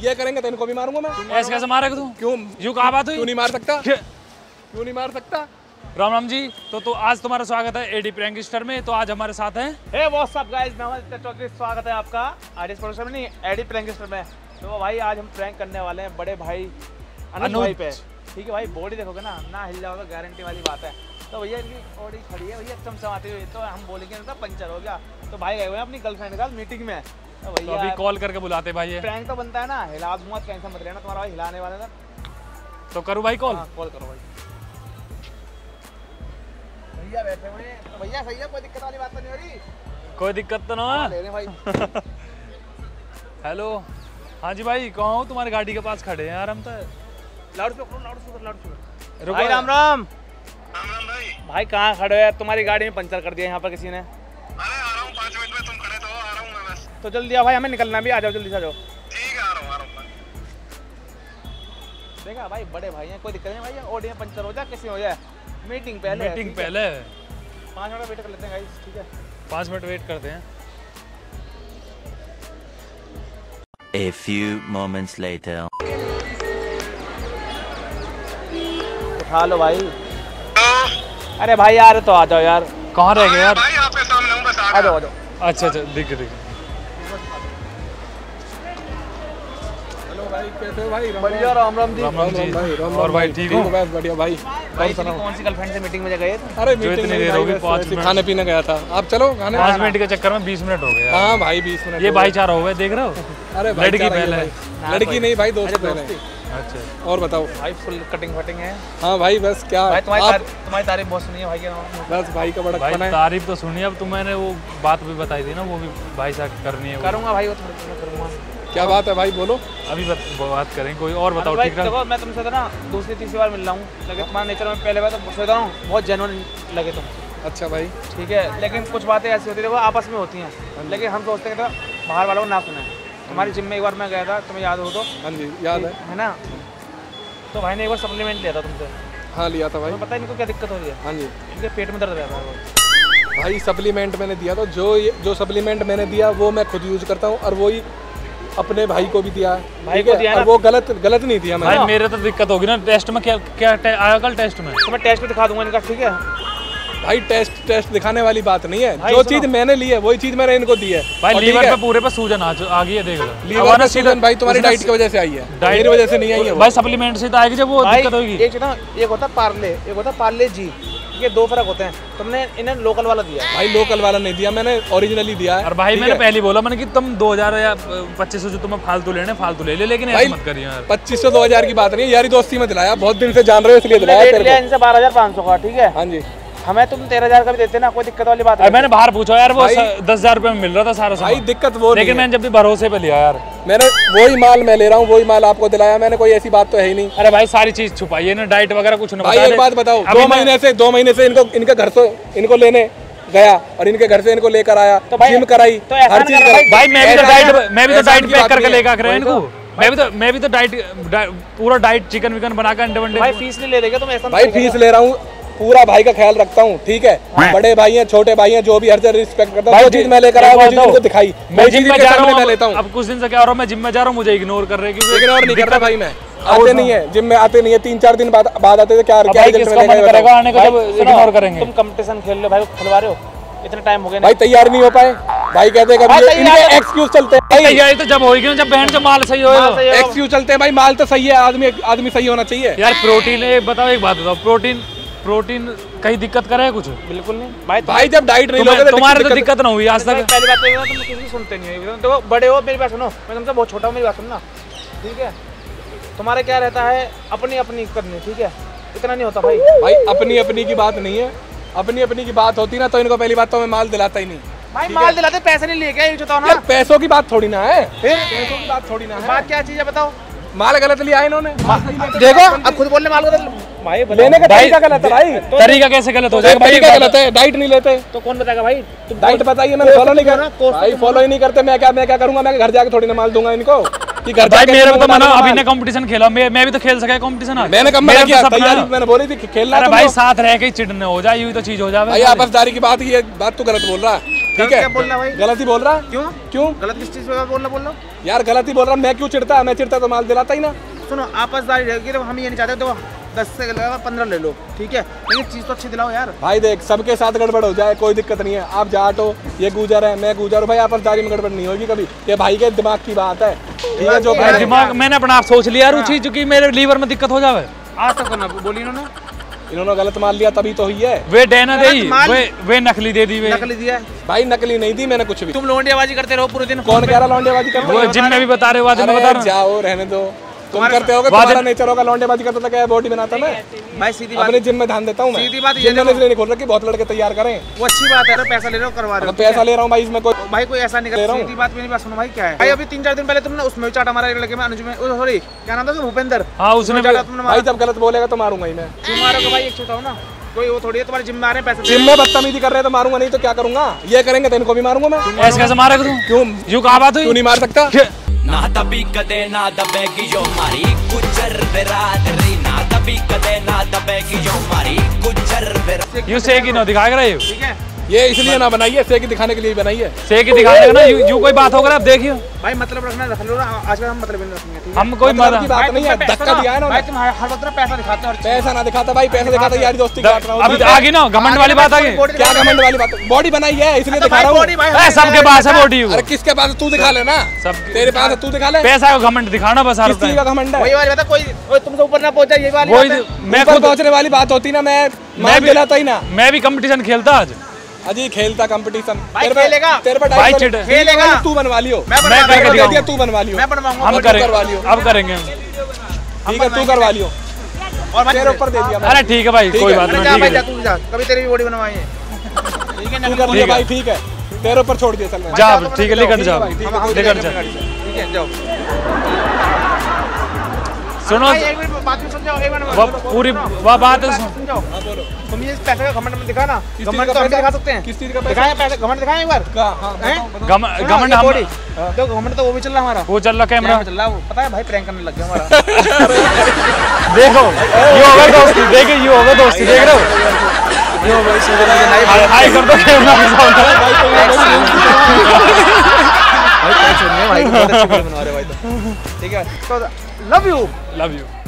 ये करेंगे तो इनको भी मारूँगा मैं। ऐसे कैसे मारेगा तू? क्यों? यूँ कहा बात क्यों हुई नहीं मार सकता? क्यों नहीं मार सकता? राम राम जी तो तो आज तुम्हारा स्वागत है एडी प्रैंकस्टर में तो आज हमारे साथ हैं। हे व्हाट्सअप गाइस नमस्ते चौधरी स्वागत है आपका आरडीएस प्रोडक्शन में नहीं एडी प्रैंकस्टर में। तो भाई आज हम प्रैंक करने वाले हैं बड़े भाई अनुज। भाई पे। ठीक है भाई बॉडी देखोगे ना ना हिल जाओगे गारंटी वाली बात है। तो भैया इनकी बॉडी खड़ी है भैया चमचमाती हुई तो हम बोलेंगे इनका पंचर हो गया। तो भाई गए हुए हैं अपनी गर्लफ्रेंड के साथ मीटिंग में। तो अभी कॉल करके बुलाते भाई प्रैंक तो बनता है ना हिला दूँगा टेंशन मत लेना तुम्हारा भाई हिलाने वाला था तो करूँ भाई कॉल हाँ कॉल करो भाई। भैया बैठे हुए हैं। तो भैया सही है कोई दिक्कत वाली बात तो नहीं हो रही? कोई दिक्कत तो ना? हाँ, है ले भाई। हेलो हाँ जी भाई कहाँ हो? तुम्हारी गाड़ी के पास खड़े हैं यार हम तो। Loud speaker loud speaker loud speaker. भाई। राम राम। राम राम भाई। भाई कहाँ खड़े हो यार? तुम्हारी गाड़ी में पंचर कर दिया यहाँ पर किसी ने। तो जल्दी आओ भाई हमें निकलना भी आ जाओ जल्दी से आ जाओ। ठीक है आ रहा हूँ आ रहा हूँ देखा भाई बड़े भाई हैं कोई दिक्कत नहीं भाई ऑडी में पंचर हो जाए किसी हो जाए। मीटिंग पहले मीटिंग पहले पाँच मिनट वेट कर लेते हैं गाइस ठीक है? पाँच मिनट वेट करते हैं। A few moments later. उठा लो भाई। अरे भाई यार तो आ जाओ यार। कहाँ रह गए यार? भाई आपके सामने हूँ बस आ आ जाओ आ जाओ। अच्छा अच्छा दिख दिख भाई कैसे भाई? राम बढ़िया राम। राम जी। राम राम जी। और भाई ठीक हो? बस बढ़िया भाई। भाई कौन सी गर्लफ्रेंड से मीटिंग में गए थे अरे मीटिंग नहीं देर होगी, पाँच मिनट। खाने पीने गया था। आप चलो खाने पाँच मिनट के चक्कर में बीस मिनट हो गए हाँ भाई बीस मिनट ये गए। भाईचारा हो गया देख रहे हो? अरे लड़की पहले। लड़की नहीं भाई दोस्त पहले। अच्छा। और बताओ। भाई फुल कटिंग फटिंग है। हाँ भाई बस क्या भाई तुम्हारी आप तारीफ़ तुम्हारी तारीफ़ बहुत सुनी है भाई के बस भाई का बड़ा भाई तारीफ़ तो सुनी अब तुम्हें वो बात भी बताई थी ना वो भी भाई साहब करनी है। करूँगा भाई वो थोड़ी करूँगा क्या बात है भाई बोलो। अभी बत, बात करेंगे कोई और बताओ ठीक है देखो मैं तुमसे तो ना दूसरी तीसरी बार मिल रहा हूँ। लेकिन तुम्हारा नेचर में पहले बार तो सोचता हूँ बहुत जेनुअन लगे तुम। अच्छा भाई। ठीक है लेकिन कुछ बातें ऐसी होती है वो आपस में होती हैं। लेकिन हम सोचते हैं तो बाहर वालों को ना सुने। तुम्हारी जिम में एक बार मैं गया था तुम्हें याद हो तो। हाँ जी याद है। है ना? तो भाई ने एक बार सप्लीमेंट लिया था तुमसे। हाँ लिया था भाई। पता है इनको क्या दिक्कत हो रही है। हाँ जी। इनके पेट में दर्द रहता है भाई सप्लीमेंट मैंने दिया था जो जो सप्लीमेंट मैंने दिया वो मैं खुद यूज़ करता हूँ और वही अपने भाई को भी दिया है। भाई को दिया वो गलत गलत नहीं दिया मैंने। भाई मेरे तो दिक्कत होगी ना। टेस्ट में क्या क्या टे, आया कल टेस्ट में? तो मैं टेस्ट दिखा दूँगा इनका ठीक है? भाई टेस्ट टेस्ट दिखाने वाली बात नहीं है। जो चीज़ मैंने ली है वही चीज़ मैंने इनको दी है। भाई लीवर पे पूरे पे सूजन आ आ गई है देख लो। लीवर पे सूजन भाई तुम्हारी डाइट की वजह से आई है। मेरी वजह से नहीं आई है भाई सप्लीमेंट से तो आएगी जब वो दिक्कत होगी एक ना एक होता पार्ले एक होता पार्ले जी। ये दो फ़र्क होते हैं। तुमने इन्हें लोकल वाला दिया भाई लोकल वाला नहीं दिया मैंने ओरिजिनली दिया है। और भाई मैंने? पहले बोला मैंने कि तुम 2000 या पच्चीस सौ जो तुम्हें फालतू लेने फालतू ले ले लेकिन भाई मत करिए यार। पच्चीस सौ दो हज़ार की बात नहीं है यारी दोस्ती में दिलाया बहुत दिन से जान रहे हो इसलिए दिलाया इनसे बारह हज़ार पाँच सौ का ठीक है? हाँ जी। हमें तुम तेरह हज़ार का भी देते ना कोई दिक्कत वाली बात नहीं। मैंने बाहर पूछा यार वो दस हज़ार रुपये में मिल रहा था सारा भाई दिक्कत वो लेकिन मैंने जब भी भरोसे पे लिया यार। मैंने वही माल मैं ले रहा हूँ वही माल आपको दिलाया मैंने कोई ऐसी बात तो है ही नहीं। अरे भाई सारी चीज़ छुपाई है ना डाइट वगैरह कुछ ना भाई एक बात बताओ दो महीने से दो महीने से इनको इनके घर से इनको लेने गया और इनके घर से इनको लेकर आया तो भाई- जिम कराई तो हर चीज़ करो कराई। भाई मैं भी तो डाइट मैं भी तो डाइट पैक करके लेकर आ रहे हैं इनको। मैं भी तो मैं भी तो डाइट पूरा डाइट चिकन विकन बनाकर अंडे वंडे भाई फ़ीस नहीं ले देगा तुम ऐसा भाई फ़ीस ले रहा हूँ पूरा भाई का ख्याल रखता हूँ ठीक है? बड़े भाई हैं छोटे भाई हैं जो भी हर जगह रिस्पेक्ट करता हूँ चीज़ मैं लेकर आया वो चीज़ बताओ। दिखाई। मैं जिम चीज़ में जा रहा हूँ लेता अब- हूँ। अब कुछ दिन से क्या हो रहा हूँ मैं जिम में जा रहा हूँ मुझे इग्नोर कर रहे हैं क्योंकि लेकिन नहीं करता भाई मैं। आते नहीं है जिम में आते नहीं है तीन चार दिन बाद बाद आते थे क्या क्या करेगा आने को जब इग्नोर करेंगे। तुम कंपटीशन खेल रहे भाई खिलवा रहे हो। इतना टाइम हो गया भाई तैयार नहीं हो पाए। भाई कहते हैं कभी इनके एक्सक्यूज चलते हैं। भाई तैयारी तो जब होगी ना जब बहन से माल सही होगा। एक्सक्यूज चलते हैं भाई माल तो सही है आदमी आदमी सही होना चाहिए। यार प्रोटीन एक बताओ एक बात बताओ प्रोटीन प्रोटीन कहीं दिक्कत करे कुछ? बिल्कुल नहीं। भाई भाई जब डाइट नहीं लोगे तो तुम्हारे तो दिक्कत- ना हुई आज तक। पहली बात तो ये है, तुम किसी की सुनते नहीं हो। देखो बड़े हो मेरी बात सुनो। मैं तुमसे बहुत छोटा हूँ मेरी बात सुनना। ठीक है? तुम्हारे क्या रहता है? अपनी अपनी करनी ठीक है? इतना नहीं होता भाई। भाई अपनी अपनी की बात नहीं है। अपनी अपनी की बात होती ना तो इनको पहली बात तो मैं माल दिलाता ही नहीं। भाई माल दिलाते पैसे नहीं लिए क्या? ये बताओ ना। पैसों की बात थोड़ी ना है। फिर? पैसों की बात थोड़ी ना है। बात क्या चीज़ है बताओ। माल गलत लिया है इन्होंने देखो अब खुद बोलने माल को तो- भाई लेने का तरीका गलत है भाई। तरीका कैसे गलत हो जाएगा? भाई तरीका गलत है डाइट नहीं लेते। तो कौन बताएगा भाई? तुम डाइट बताइए मैं फॉलो नहीं कर रहा भाई फॉलो ही नहीं करते मैं क्या मैं क्या करूँगा? मैं घर जाके थोड़ी ना माल दूँगा इनको। कि घर भाई मेरे तो मना अभी ने कंपटीशन खेला। मैं मैं भी तो खेल सका कंपटीशन आज मैंने कब मेरा मना तो किया सपना तैयारी मैंने बोली थी खेलना अरे भाई साथ रह के ही चिढ़ने हो जाए यूँ तो चीज़ हो जाए भाई। आपसदारी की बात ये बात तो गलत बोल रहा। है ठीक है? क्या बोलना भाई? गलत ही बोल रहा? क्यों? क्यों? गलत किस चीज़ पे बोलना बोल रहा हूँ यार गलत ही बोल रहा मैं क्यों चिढ़ता? मैं चिढ़ता तो माल दिलाता ही ना। सुनो आपसदारी रहेगी तो हम ये नहीं चाहते तो दस से लगा पंद्रह ले लो ठीक है? लेकिन चीज़ तो अच्छी दिलाओ यार। भाई देख सबके साथ गड़बड़ हो जाए कोई दिक्कत नहीं है। आप जाट हो ये गुजर है मैं गुजर हूँ भाई आपसदारी में गड़बड़ नहीं होगी कभी। ये भाई के दिमाग की बात है। ठीक है जो भाई दिमाग मैंने अपना आप सोच लिया रुचि चूँकि मेरे लीवर में दिक्कत हो जावे। आज तक तो ना बोली इन्होंने। इन्होंने गलत मान लिया तभी तो हुई है। वे डेना दे वे वे नकली दे दी वे। नकली दिया भाई नकली नहीं दी मैंने कुछ भी। तुम लोंडियाबाजी करते रहो पूरे दिन। कौन कह रहा लौंडेबाजी कर वो जिम में भी बता रहे हो आज में बता रहा जाओ रहने दो। तुम करते होगे तुम्हारा नेचर होगा लौंडेबाजी करता था क्या बॉडी बनाता मैं? भाई सीधी बात अपने जिम में ध्यान देता हूँ मैं। सीधी बात ये जिम मैंने इसलिए नहीं खोल रखी बहुत लड़के तैयार करें। वो अच्छी बात है तो पैसा ले रहे हो करवा रहे हो पैसा ले रहा हूँ भाई इसमें कोई भाई कोई ऐसा नहीं कर रहा हूँ। सीधी बात मेरी बात सुनो भाई क्या है? भाई अभी तीन चार दिन पहले तुमने उसमें भी चाटा मारा लड़के में अनुज में सॉरी क्या नाम था भूपेंद्र। हाँ उसने भी तुमने भाई जब गलत बोलेगा तो मारूँगा ही मैं। तुम मारोगे भाई? एक छोटा हो ना। कोई वो थोड़ी है तुम्हारे जिम में आ रहे हैं पैसे जिम में बदतमीजी कर रहे हैं तो मारूँगा नहीं तो क्या करूँगा? ये करेंगे तो इनको भी मारूँगा मैं। ऐसे कैसे मारेगा तू? क्यों? यूँ कहा बात क्यों हुई नहीं मार सकता? ना दबी कदे ना दबेगी जो मारी गुजर बिरादरी ना दबी कदे ना दबेगी जो मारी गुजर बिरादरी यू से की नो दिखाएगा रहा ठीक है। ये इसलिए ना बनाई है सेक दिखाने के लिए बनाई है से की ना यू कोई बात होगा आप देखियो भाई मतलब रखना रख लो ना आजकल हम मतलब नहीं रखेंगे हम कोई मतलब की बात नहीं है धक्का दिया है ना भाई तुम हर वक्त पैसा दिखाते हो पैसा ना दिखाता भाई पैसा दिखाता यारी दोस्ती काट रहा अभी हूँ आ गई ना घमंड वाली बात आ गई क्या घमंड वाली बात? बॉडी बनाई है इसलिए दिखा रहा हूँ। भाई ए, सबके पास है बॉडी अरे किसके पास तू दिखा लेना। सब तेरे पास है तू दिखा ले। पैसा का घमंड दिखाना बस हर का घमंड है। वही वाली बात है कोई तुमसे ऊपर ना पहुँच जाए ये वाली। मैं खुद पहुँचने वाली बात होती ना मैं मैं भी दिलाता ही ना। मैं भी कंपटीशन खेलता आज। अजी खेलता कंपटीशन भाई खेलेगा। तेरे भाई। तू बनवा लियो। मैं बनवा दिया तू बनवा लियो। मैं बनवाऊँगा। हम तू करें। करवा लियो। अब करेंगे। ठीक है तू करवा लियो। और तेरे ऊपर दे दिया अरे ठीक है भाई कोई बात नहीं। जा भाई जा तू जा। कभी तेरी भी बॉडी बनवाई है। ठीक है कर लिया ठीक है। भाई ठीक है। तेरे ऊपर छोड़ दिया चल मैं। जा ठीक है लेकर जा लेकर जा। ठीक है जाओ। सुनो। भाई एक मिनट बात सुन जाओ एक मिनट वह पूरी वह बात है सुन। जाओ तुम ये पैसे का घमंड में दिखा ना घमंड का तो हम दिखा सकते हैं। किस चीज़ का पैसा? दिखाएँ पैसे घमंड दिखाएँ एक बार। हाँ हैं? घमंड हम तो घमंड तो वो भी चल रहा हमारा। वो चल रहा कैमरा चल रहा वो। पता है भाई प्रैंक करने लग गया हमारा। देखो ये होगा दोस्ती देखिए ये होगा दोस्ती देख रहे हो? हाय कर दो कैमरा के सामने। भाई बहुत अच्छी वीडियो रहे हो भाई तो ठीक है तो लव यू लव यू